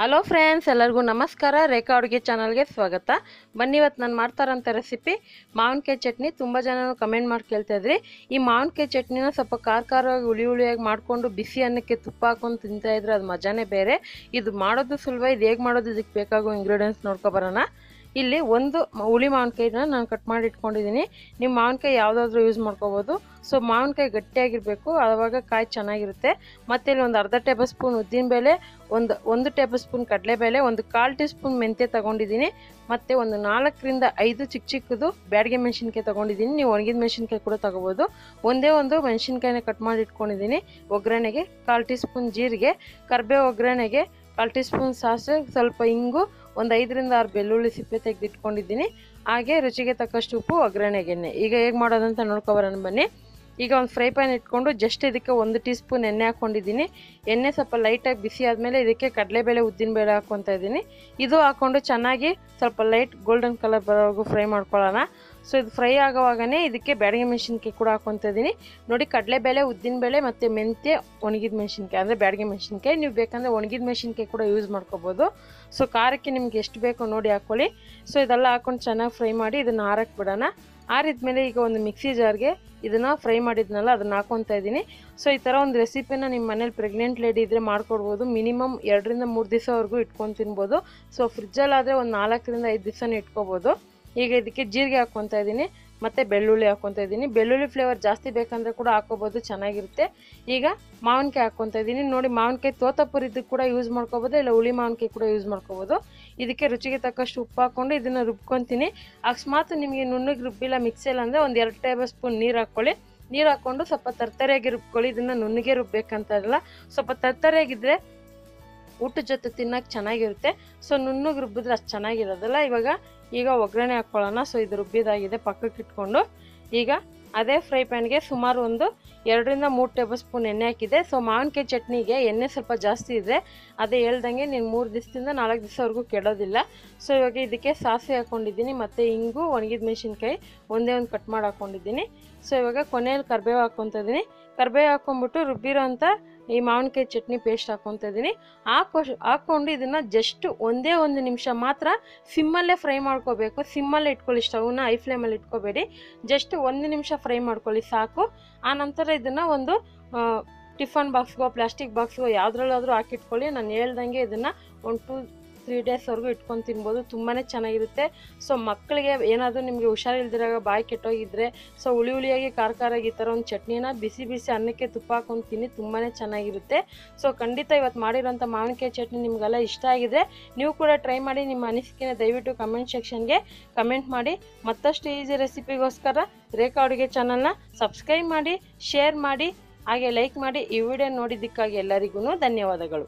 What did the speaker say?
Hello friends ಎಲ್ಲರಿಗೂ ನಮಸ್ಕಾರ. ರೇಖಾ ಅಡುಗೆ ಚಾನಲ್ಗೆ ಸ್ವಾಗತ. ಬನ್ನಿ ಇವತ್ತು ನಾನು ಮಾಡ್ತಾರಂಥ ರೆಸಿಪಿ ಮಾವಿನಕಾಯಿ ಚಟ್ನಿ ತುಂಬ ಜನ ಕಮೆಂಟ್ ಮಾಡಿ ಕೇಳ್ತಾಯಿದ್ರಿ ಈ ಮಾವಿನಕಾಯಿ ಚಟ್ನಿನ ಸ್ವಲ್ಪ ಖಾರ ಖಾರವಾಗಿ ಹುಳಿ ಹುಳಿಯಾಗಿ ಮಾಡಿಕೊಂಡು ಬಿಸಿ ಅನ್ನಕ್ಕೆ ತುಪ್ಪ ಹಾಕೊಂಡು ತಿಂತಾ ಇದ್ರೆ ಅದು ಮಜಾನೇ ಬೇರೆ. ಇದು ಮಾಡೋದು ಸುಲಭ, ಇದು ಹೇಗೆ ಮಾಡೋದು, ಇದಕ್ಕೆ ಬೇಕಾಗೋ ಇಂಗ್ರೀಡಿಯೆಂಟ್ಸ್ ನೋಡ್ಕೊಬರೋಣ ಇಲ್ಲಿ ಒಂದು ಹುಳಿ ಮಾವಿನಕಾಯಿನ ನಾನು ಕಟ್ ಮಾಡಿ ಇಟ್ಕೊಂಡಿದ್ದೀನಿ ನೀವು ಮಾವಿನಕಾಯಿ ಯಾವುದಾದ್ರೂ ಯೂಸ್ ಮಾಡ್ಕೋಬೋದು. ಸೊ ಮಾವಿನಕಾಯಿ ಗಟ್ಟಿಯಾಗಿರಬೇಕು ಆವಾಗ ಕಾಯಿ ಚೆನ್ನಾಗಿರುತ್ತೆ. ಮತ್ತು ಇಲ್ಲಿ ಒಂದು ಅರ್ಧ ಟೇಬಲ್ ಸ್ಪೂನ್ ಉದ್ದಿನಬೇಳೆ ಒಂದು ಒಂದು ಟೇಬಲ್ ಸ್ಪೂನ್ ಕಡಲೆಬೇಳೆ ಒಂದು ಕಾಲು ಟೀ ಸ್ಪೂನ್ ಮೆಂತ್ಯ ತೊಗೊಂಡಿದ್ದೀನಿ ಮತ್ತು ಒಂದು ನಾಲ್ಕರಿಂದ ಐದು ಚಿಕ್ಕ ಚಿಕ್ಕದು ಬ್ಯಾಡಿಗೆ ಮೆಣಸಿನ್ಕಾಯಿ ತೊಗೊಂಡಿದ್ದೀನಿ ನೀವು ಒಣಗಿದ ಮೆಣಸಿನ್ಕಾಯಿ ಕೂಡ ತೊಗೋಬೋದು. ಒಂದೇ ಒಂದು ಮೆಣಸಿನ್ಕಾಯಿನ ಕಟ್ ಮಾಡಿ ಇಟ್ಕೊಂಡಿದ್ದೀನಿ ಒಗ್ಗರಣೆಗೆ ಕಾಲು ಟೀ ಸ್ಪೂನ್ ಜೀರಿಗೆ ಕರ್ಬೇವು ಒಗ್ಗರಣೆಗೆ ಕಾಲು ಟೀ ಸ್ಪೂನ್ ಸಾಸಿವೆ, ಸ್ವಲ್ಪ ಇಂಗು ಒಂದು ಐದರಿಂದ ಆರು ಬೆಳ್ಳುಳ್ಳಿ ಸಿಪ್ಪೆ ತೆಗೆದಿಟ್ಕೊಂಡಿದ್ದೀನಿ. ಹಾಗೆ ರುಚಿಗೆ ತಕ್ಕಷ್ಟು ಉಪ್ಪು ಒಗ್ಗರಣೆಗೆ ಎಣ್ಣೆ ಈಗ ಹೇಗೆ ಮಾಡೋದಂತ ನೋಡ್ಕೊಬರೋಣ ಬನ್ನಿ. ಈಗ ಒಂದು ಫ್ರೈ ಪ್ಯಾನ್ ಇಟ್ಕೊಂಡು ಜಸ್ಟ್ ಇದಕ್ಕೆ ಒಂದು ಟೀ ಸ್ಪೂನ್ ಎಣ್ಣೆ ಹಾಕ್ಕೊಂಡಿದ್ದೀನಿ. ಎಣ್ಣೆ ಸ್ವಲ್ಪ ಲೈಟಾಗಿ ಬಿಸಿ ಆದಮೇಲೆ ಇದಕ್ಕೆ ಕಡಲೆಬೇಳೆ, ಉದ್ದಿನಬೇಳೆ ಹಾಕ್ಕೊತಾ ಇದ್ದೀನಿ. ಇದು ಹಾಕ್ಕೊಂಡು ಚೆನ್ನಾಗಿ ಸ್ವಲ್ಪ ಲೈಟ್ ಗೋಲ್ಡನ್ ಕಲರ್ ಬರೋವರೆಗೂ ಫ್ರೈ ಮಾಡ್ಕೊಳ್ಳೋಣ. ಸೊ ಇದು ಫ್ರೈ ಆಗೋವಾಗನೇ ಇದಕ್ಕೆ ಬ್ಯಾಡಗಿ ಮೆಣಸಿನ್ಕಾಯಿ ಕೂಡ ಹಾಕ್ಕೊತಾ ಇದ್ದೀನಿ. ನೋಡಿ, ಕಡಲೆಬೇಳೆ, ಉದ್ದಿನಬೇಳೆ ಮತ್ತು ಮೆಂತ್ಯ ಒಣಗಿದ ಮೆಣಸಿನ್ಕಾಯಿ, ಅಂದರೆ ಬ್ಯಾಡಗಿ ಮೆಣಸಿನ್ಕಾಯಿ. ನೀವು ಬೇಕಂದರೆ ಒಣಗಿದ ಮೆಣಸಿನ್ಕಾಯಿ ಕೂಡ ಯೂಸ್ ಮಾಡ್ಕೋಬೋದು. ಸೊ ಖಾರಕ್ಕೆ ನಿಮ್ಗೆ ಎಷ್ಟು ಬೇಕೋ ನೋಡಿ ಹಾಕ್ಕೊಳ್ಳಿ ಸೊ ಇದೆಲ್ಲ ಹಾಕ್ಕೊಂಡು ಚೆನ್ನಾಗಿ ಫ್ರೈ ಮಾಡಿ ಇದನ್ನು ಹಾರಕ್ಕೆ ಬಿಡೋಣ. ಆರಿದ್ಮೇಲೆ ಈಗ ಒಂದು ಮಿಕ್ಸಿ ಜಾರ್ಗೆ ಇದನ್ನು ಫ್ರೈ ಮಾಡಿದ್ನಲ್ಲ, ಅದನ್ನ ಹಾಕೊತಾ ಇದ್ದೀನಿ. ಸೊ ಈ ಥರ ಒಂದು ರೆಸಿಪಿನ ನಿಮ್ಮ ಮನೇಲಿ ಪ್ರೆಗ್ನೆಂಟ್ ಲೇಡಿ ಇದ್ದರೆ ಮಾಡ್ಕೊಡ್ಬೋದು. ಮಿನಿಮಮ್ ಎರಡರಿಂದ ಮೂರು ದಿವಸವರೆಗೂ ಇಟ್ಕೊಂಡು ತಿನ್ಬೋದು. ಸೊ ಫ್ರಿಜ್ಜಲ್ಲಾದರೆ ಒಂದು ನಾಲ್ಕರಿಂದ ಐದು ದಿವಸನೂ ಇಟ್ಕೋಬೋದು. ಈಗ ಇದಕ್ಕೆ ಜೀರಿಗೆ ಹಾಕ್ಕೊತಾ ಇದ್ದೀನಿ. ಮತ್ತು ಬೆಳ್ಳುಳ್ಳಿ ಹಾಕ್ಕೊತಾ ಇದ್ದೀನಿ. ಬೆಳ್ಳುಳ್ಳಿ ಫ್ಲೇವರ್ ಜಾಸ್ತಿ ಬೇಕಂದರೆ ಕೂಡ ಹಾಕೋಬೋದು, ಚೆನ್ನಾಗಿರುತ್ತೆ. ಈಗ ಮಾವಿನಕಾಯಿ ಹಾಕ್ಕೊತಾ ಇದ್ದೀನಿ. ನೋಡಿ, ಮಾವಿನಕಾಯಿ ತೋತಪುರಿದ್ದು ಕೂಡ ಯೂಸ್ ಮಾಡ್ಕೋಬೋದು, ಇಲ್ಲ ಹುಳಿ ಮಾವಿನಕಾಯಿ ಕೂಡ ಯೂಸ್ ಮಾಡ್ಕೋಬೋದು. ಇದಕ್ಕೆ ರುಚಿಗೆ ತಕ್ಕಷ್ಟು ಉಪ್ಪು ಹಾಕ್ಕೊಂಡು ಇದನ್ನು ರುಬ್ಕೊತೀನಿ. ಅಕಸ್ಮಾತ್ ನಿಮಗೆ ನುಣ್ಣಗೆ ರುಬ್ಬಿಲ್ಲ ಮಿಕ್ಸಿಲ್ಲ ಅಂದರೆ ಒಂದು ಎರಡು ಟೇಬಲ್ ಸ್ಪೂನ್ ನೀರು ಹಾಕ್ಕೊಳ್ಳಿ ನೀರು ಹಾಕ್ಕೊಂಡು ಸ್ವಲ್ಪ ತರ್ತರಿಯಾಗಿ ರುಬ್ಕೊಳ್ಳಿ. ಇದನ್ನು ನುಣ್ಣಗೆ ರುಬ್ಬೇಕಂತ ಇರಲ್ಲ. ಸ್ವಲ್ಪ ತರ್ತರಿಯಾಗಿದ್ದರೆ ಊಟದ ಜೊತೆ ತಿನ್ನೋಕೆ ಚೆನ್ನಾಗಿರುತ್ತೆ. ಸೊ ನುಣ್ಣಗೆ ರುಬ್ಬಿದ್ರೆ ಅಷ್ಟು ಚೆನ್ನಾಗಿರೋದಲ್ಲ. ಇವಾಗ ಈಗ ಒಗ್ಗರಣೆ ಹಾಕ್ಕೊಳ್ಳೋಣ ಸೊ ಇದು ರುಬ್ಬಿದಾಗಿದೆ ಪಕ್ಕಕ್ಕೆ ಇಟ್ಕೊಂಡು. ಈಗ ಅದೇ ಫ್ರೈ ಪ್ಯಾನ್ಗೆ ಸುಮಾರು ಒಂದು ಎರಡರಿಂದ ಮೂರು ಟೇಬಲ್ ಸ್ಪೂನ್ ಎಣ್ಣೆ ಹಾಕಿದೆ. ಸೊ ಮಾವಿನಕಾಯಿ ಚಟ್ನಿಗೆ ಎಣ್ಣೆ ಸ್ವಲ್ಪ ಜಾಸ್ತಿ ಇದೆ. ಅದೇ ಹೇಳ್ದಂಗೆ ನೀನು ಮೂರು ದಿವಸದಿಂದ ನಾಲ್ಕು ದಿವಸವರೆಗೂ ಕೆಡೋದಿಲ್ಲ. ಸೊ ಇವಾಗ ಇದಕ್ಕೆ ಸಾಸಿವೆ ಹಾಕ್ಕೊಂಡಿದ್ದೀನಿ ಮತ್ತು ಇಂಗು, ಒಣಗಿದ ಮೆಣಸಿನ್ಕಾಯಿ ಒಂದೇ ಒಂದು ಕಟ್ ಮಾಡಿ ಹಾಕ್ಕೊಂಡಿದ್ದೀನಿ ಸೊ ಇವಾಗ ಕೊನೆಯಲ್ಲಿ ಕರ್ಬೇವು ಹಾಕ್ಕೊತಿದ್ದೀನಿ ಕರ್ಬೇವು ಹಾಕ್ಕೊಂಬಿಟ್ಟು ರುಬ್ಬಿರೋ ಅಂಥ ಈ ಮಾವಿನಕಾಯಿ ಚಟ್ನಿ ಪೇಸ್ಟ್ ಹಾಕ್ಕೊತಾ ಇದ್ದೀನಿ. ಹಾಕೋ ಹಾಕ್ಕೊಂಡು ಇದನ್ನು ಜಸ್ಟ್ ಒಂದೇ ಒಂದು ನಿಮಿಷ ಮಾತ್ರ ಸಿಮ್ಮಲ್ಲೇ ಫ್ರೈ ಮಾಡ್ಕೋಬೇಕು. ಸಿಮ್ಮಲ್ಲೇ ಇಟ್ಕೊಳ್ಳಿ ಸ್ಟವ್ನ ಐ ಫ್ಲೇಮಲ್ಲಿ ಇಟ್ಕೋಬೇಡಿ. ಜಸ್ಟ್ ಒಂದು ನಿಮಿಷ ಫ್ರೈ ಮಾಡ್ಕೊಳ್ಳಿ ಸಾಕು. ಆ ನಂತರ ಇದನ್ನು ಒಂದು ಟಿಫನ್ ಬಾಕ್ಸ್ಗೋ ಪ್ಲಾಸ್ಟಿಕ್ ಬಾಕ್ಸ್ಗೋ ಯಾವುದ್ರಲ್ಲಾದರೂ ಹಾಕಿಟ್ಕೊಳ್ಳಿ. ನಾನು ಹೇಳ್ದಂಗೆ ಇದನ್ನು ಒಂದು ಟೂ ತ್ರೀ ಡೇಸ್ವರೆಗೂ ಇಟ್ಕೊಂಡು ತಿನ್ಬೋದು. ತುಂಬಾ ಚೆನ್ನಾಗಿರುತ್ತೆ. ಸೊ ಮಕ್ಕಳಿಗೆ ಏನಾದರೂ ನಿಮಗೆ ಹುಷಾರಿಲ್ದಿರಾಗ ಬಾಯಿ ಕೆಟ್ಟೋಗಿದ್ರೆ ಸೊ ಹುಳಿ ಹುಳಿಯಾಗಿ ಖಾರ ಖಾರಾಗಿ ಈ ಥರ ಒಂದು ಚಟ್ನಿನ ಬಿಸಿ ಬಿಸಿ ಅನ್ನಕ್ಕೆ ತುಪ್ಪ ಹಾಕೊಂಡು ತಿನ್ನಿ ತುಂಬಾ ಚೆನ್ನಾಗಿರುತ್ತೆ. ಸೊ ಖಂಡಿತ ಇವತ್ತು ಮಾಡಿರೋಂಥ ಮಾವಿನಕಾಯಿ ಚಟ್ನಿ ನಿಮಗೆಲ್ಲ ಇಷ್ಟ ಆಗಿದೆ ನೀವು ಕೂಡ ಟ್ರೈ ಮಾಡಿ ನಿಮ್ಮ ಅನಿಸಿಕೆನ ದಯವಿಟ್ಟು ಕಮೆಂಟ್ ಸೆಕ್ಷನ್ಗೆ ಕಮೆಂಟ್ ಮಾಡಿ. ಮತ್ತಷ್ಟು ಈಸಿ ರೆಸಿಪಿಗೋಸ್ಕರ ರೇಖಾ ಅಡುಗೆ ಚಾನಲ್ನ ಸಬ್ಸ್ಕ್ರೈಬ್ ಮಾಡಿ ಶೇರ್ ಮಾಡಿ, ಹಾಗೆ ಲೈಕ್ ಮಾಡಿ ಈ ವಿಡಿಯೋ ನೋಡಿದ್ದಕ್ಕಾಗಿ ಎಲ್ಲರಿಗೂ ಧನ್ಯವಾದಗಳು.